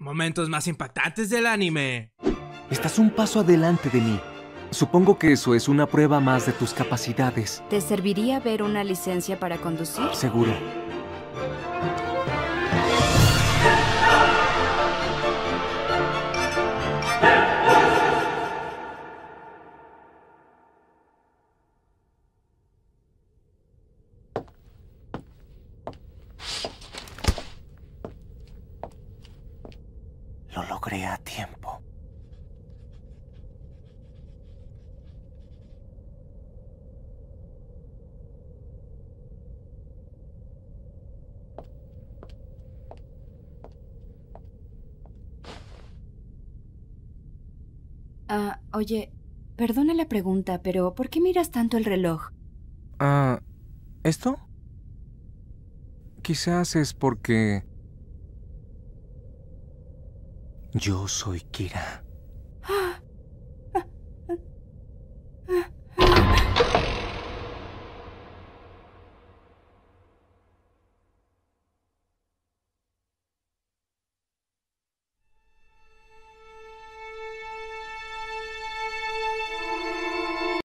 Momentos más impactantes del anime. Estás un paso adelante de mí. Supongo que eso es una prueba más de tus capacidades. ¿Te serviría ver una licencia para conducir? Seguro. Lo logré a tiempo. Ah, oye, perdona la pregunta, pero ¿por qué miras tanto el reloj? Ah, ¿esto? Quizás es porque... Yo soy Kira.